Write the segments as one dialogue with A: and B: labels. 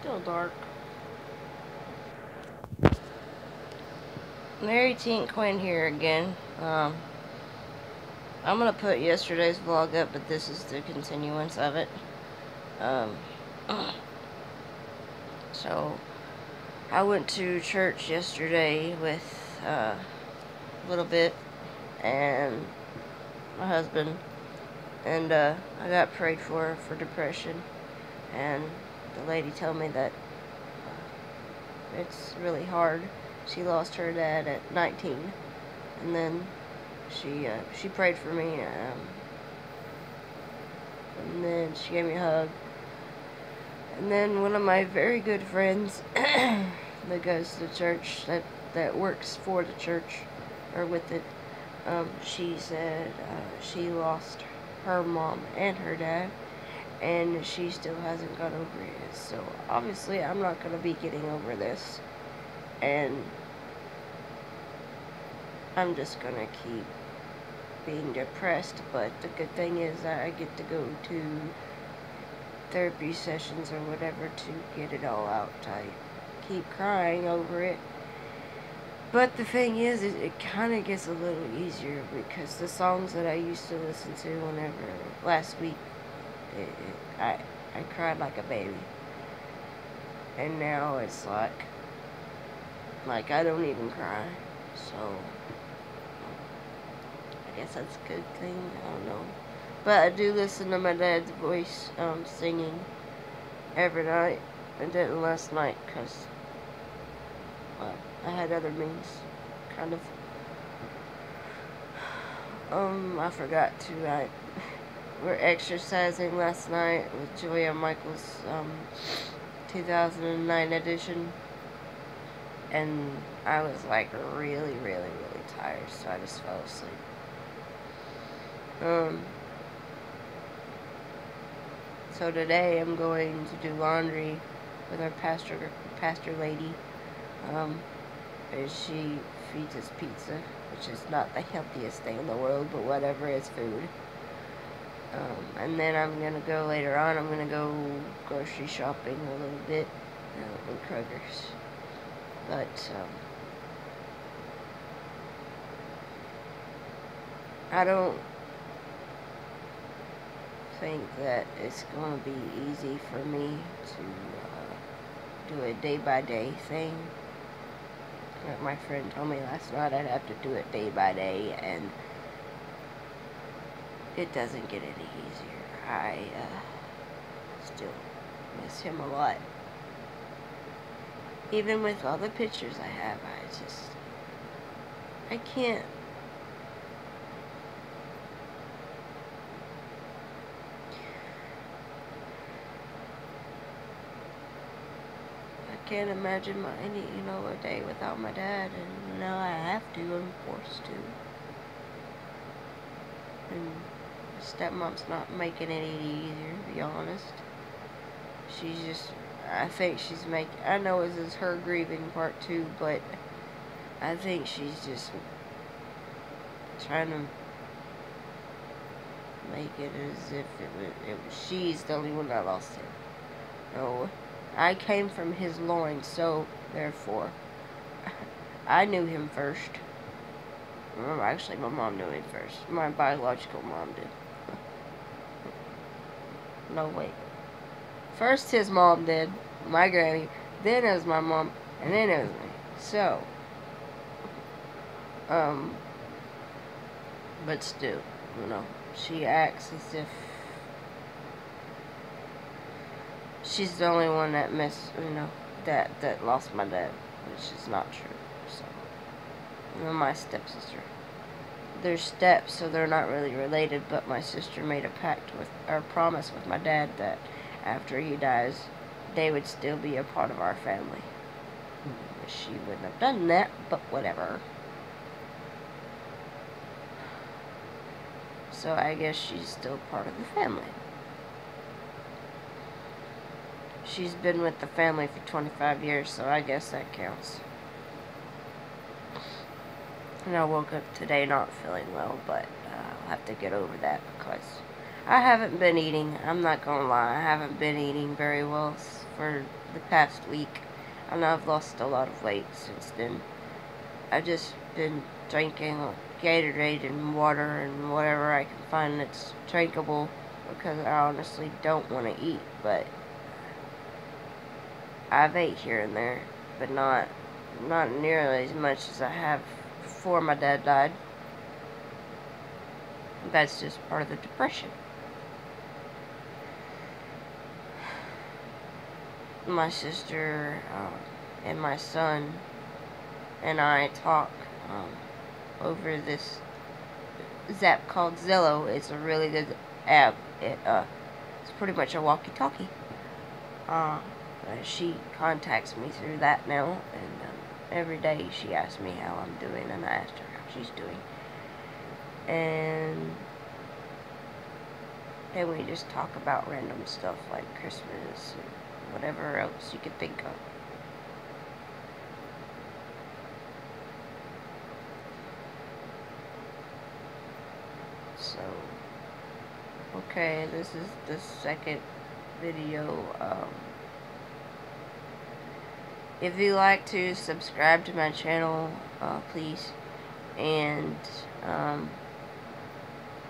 A: Still dark. Mary Tink Quinn here again. Um, I'm gonna put yesterday's vlog up, but this is the continuance of it. Um, so, I went to church yesterday with uh, a little bit and my husband, and uh, I got prayed for for depression, and the lady told me that uh, it's really hard. She lost her dad at 19, and then she uh, she prayed for me, um, and then she gave me a hug, and then one of my very good friends that goes to church that that works for the church or with it, um, she said uh, she lost her mom and her dad and she still hasn't got over it. So obviously I'm not going to be getting over this. And I'm just going to keep being depressed. But the good thing is that I get to go to therapy sessions or whatever to get it all out. I keep crying over it. But the thing is, it, it kind of gets a little easier because the songs that I used to listen to whenever last week it, it, I I cried like a baby. And now it's like like I don't even cry. So I guess that's a good thing. I don't know. But I do listen to my dad's voice um, singing every night. I didn't last night because well, I had other means. Kind of. Um, I forgot to. Were exercising last night with Jillian Michaels' um, 2009 edition. And I was like really, really, really tired, so I just fell asleep. Um, so today I'm going to do laundry with our pastor, pastor lady. Um, and she feeds us pizza, which is not the healthiest thing in the world, but whatever, is food. Um, and then I'm going to go later on, I'm going to go grocery shopping a little bit uh, in Kroger's. But, um, I don't think that it's going to be easy for me to uh, do a day-by-day -day thing. Like my friend told me last night I'd have to do it day by day, and it doesn't get any easier. I uh, still miss him a lot. Even with all the pictures I have, I just, I can't. I can't imagine my any you know a day without my dad and now I have to I'm forced to and stepmom's not making it any easier, to be honest. She's just, I think she's making, I know this is her grieving part too, but I think she's just trying to make it as if it was, it was she's the only one that lost him. No, I came from his loins, so therefore, I knew him first. Actually, my mom knew him first. My biological mom did. No, wait. First his mom did, my granny, then it was my mom, and then it was me. So, um, but still, you know, she acts as if she's the only one that missed, you know, that, that lost my dad, which is not true, so, know, my stepsister they're steps, so they're not really related, but my sister made a pact with, or promise with my dad that after he dies, they would still be a part of our family. She wouldn't have done that, but whatever. So I guess she's still part of the family. She's been with the family for 25 years, so I guess that counts. And I woke up today not feeling well, but uh, I'll have to get over that because I haven't been eating. I'm not going to lie. I haven't been eating very well for the past week. And I've lost a lot of weight since then. I've just been drinking Gatorade and water and whatever I can find that's drinkable because I honestly don't want to eat, but I've ate here and there, but not not nearly as much as I have before my dad died. That's just part of the depression. My sister um, and my son and I talk um, over this app called Zello. It's a really good app. It uh, it's pretty much a walkie-talkie. Uh, she contacts me through that now, and um, every day she asks me how I'm doing, and I asked her how she's doing. And then we just talk about random stuff like Christmas and whatever else you could think of. So, okay, this is the second video. Um, if you like to subscribe to my channel, uh, please. And, um,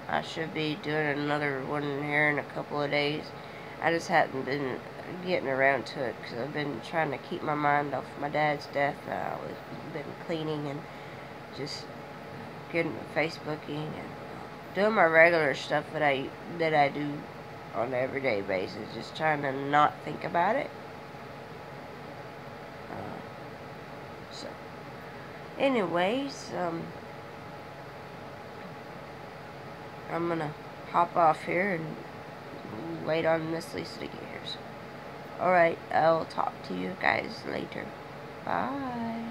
A: I should be doing another one here in a couple of days. I just haven't been getting around to it because I've been trying to keep my mind off my dad's death. I've been cleaning and just getting Facebooking and doing my regular stuff that I that I do on an everyday basis. Just trying to not think about it. So, anyways, um, I'm gonna hop off here and wait on Miss Lisa to get here. Alright, I'll talk to you guys later. Bye.